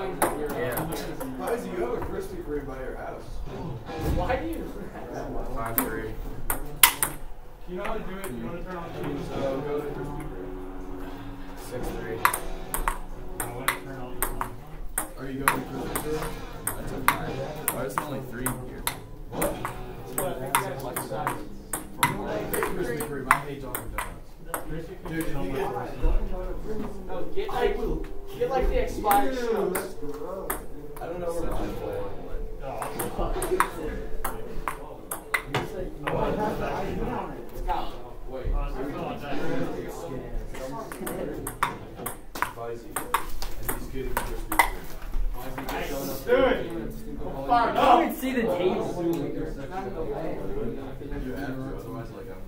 Yeah. Why do you have a Krispy Kreme by your house? Why do you? Five three. You know how to do it. You want to turn on the TV. So go to Krispy Kreme. Six three. I want to turn on the phone. Are you going to Krispy Kreme? That's a five. Why is there only three here? What? What? I hate Krispy Kreme. I hate Dunkin' Donuts. Dude, did you get? No, get like, get like the expired Ew, shows. I don't know where Seven mine four. It's got. Wait. Spicy. And he's getting Krispy Kreme. Do it. Fire. I No. can see the table. You have to, otherwise, like, I'm.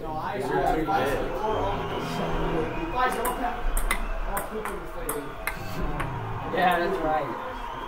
No, I. You're too big. Guys, don't have. I'll in the face. Yeah, that's right.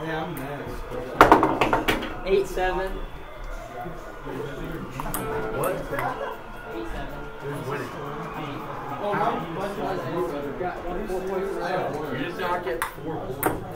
Hey, I'm next. Eight seven. What? Eight seven. Who's winning? Oh, my. Got one four points. I have one. You did not get four points.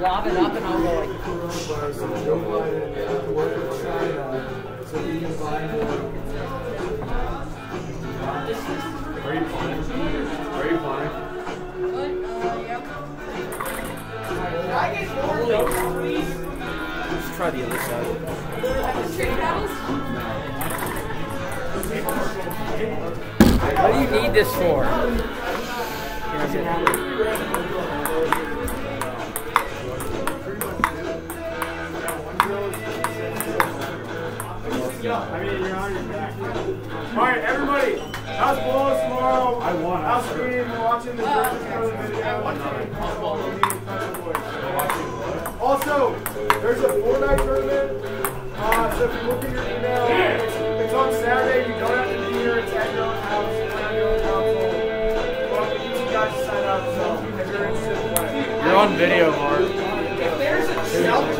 lob it up and I'll go like. coronavirus and Joe Biden have to work with China so he can buy more. Are you playing? Are you playing? I get more notes, please? Let's try the other side. What do you need this for? I mean, you're on your back. All right, everybody. House balls tomorrow. I won. House screen. We're watching the Jordan Taylor video. Also, there's a Fortnite tournament. Uh, so if you look at your email, it's, it's on Saturday. You don't have to be here. It's at your own house. It's at your own household. Well, we you guys sign up. So if you're interested. You're on video, Mark. If there's a shelf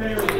Barely.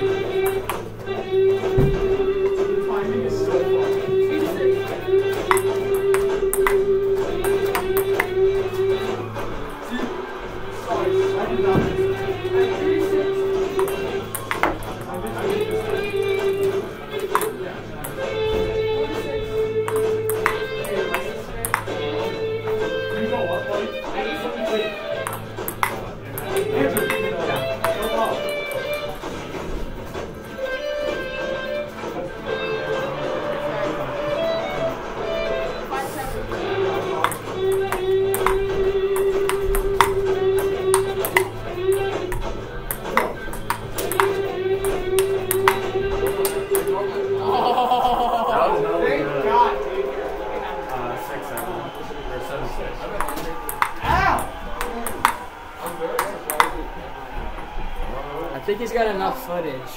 Footage.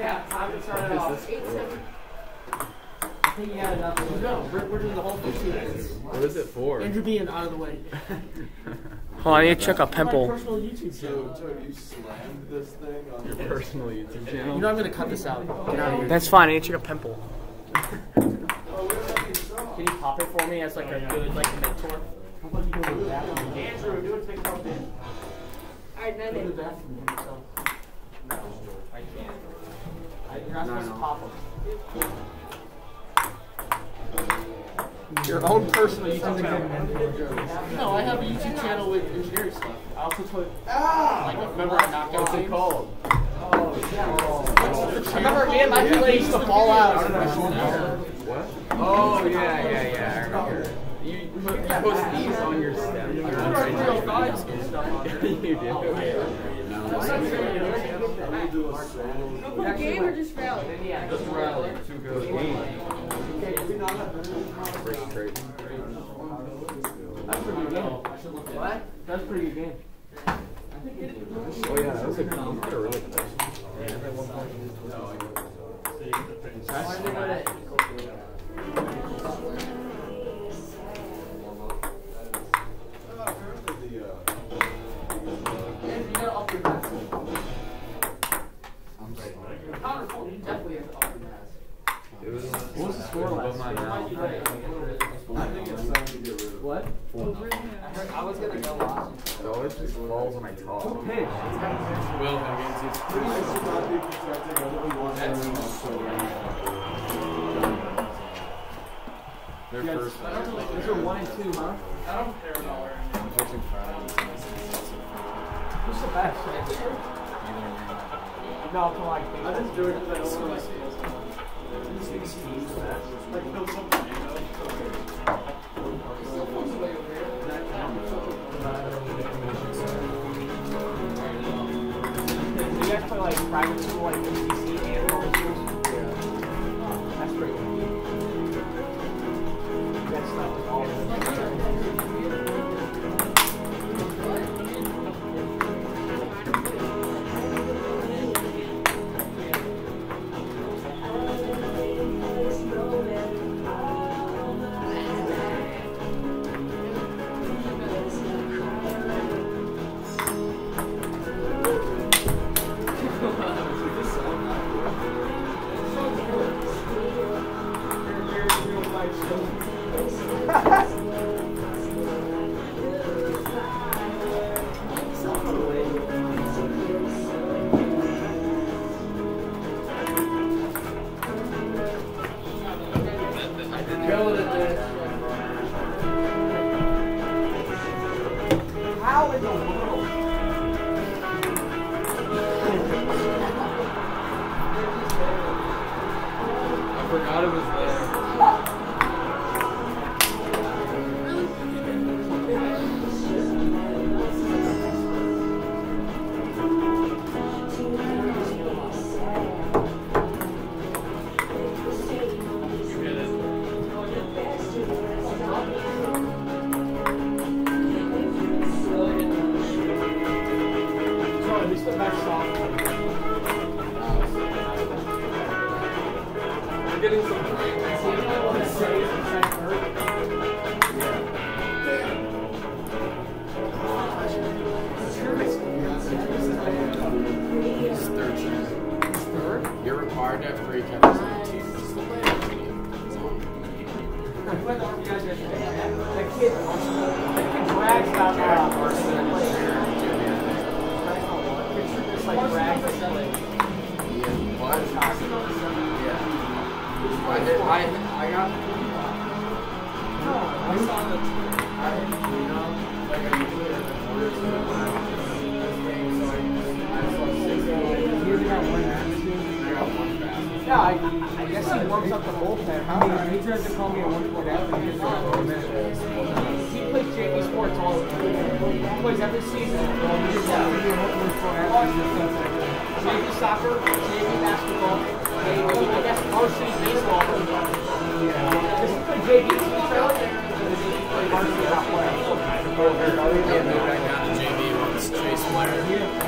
Yeah, time to turn it off. I think he had enough footage. No, we're, we're doing the whole 15 minutes. What is it for? Andrew being out of the way. Hold on, I need to check a My pimple. personal YouTube channel. so you slammed this thing on Your personal YouTube channel? You know I'm gonna cut this out. Get out of here. That's fine, I need to check a pimple. Oh, we don't have any sauce. Can you pop it for me as like a good like mentor? How about you go to the bathroom? Andrew, do it take out there. Alright, Go to the bathroom You're not supposed to pop them. Your own personal YouTube channel. No, I have a YouTube channel with engineering stuff. I also put Ah! like remember I knocked out What's it games? called? I remember me and my play used to fall out. What? Oh, yeah, yeah, yeah. I remember. You put, you post these on your stem. I put our 305s and stuff on there. you do. A game or just rally? Just rally. Two goes game. That's pretty good game. What? That's pretty good game. Oh yeah, that was a, close. It to get rid of I was gonna go last. It just falls when I talk. Will Higgins, it's I should not be protecting other than one everyone so their first. These are one and two, huh? I don't care about where I'm Unfortunately, Who's the best? No, come on. I just do it You guys play like private school, like MCC and I forgot it was there. Have three captains on the team. This is team. It's on. The kid, the kid brags about uh, Just like brags about like, Yeah. What? Yeah. I did. I I got. I saw the I you know like I usually have the orders in last game, so I I saw six only got one Yeah, I, I guess he warms up the bullpen. How many? He tried to call me at one point after he gets on the. He plays JV Sports all the time. He plays every season. He gets on the JV soccer, JV basketball, JV, I guess varsity baseball. Yeah. Does he play JV team trailer? Or does he play varsity not play? Yeah, moved back down JV once Chase Blair. Yeah.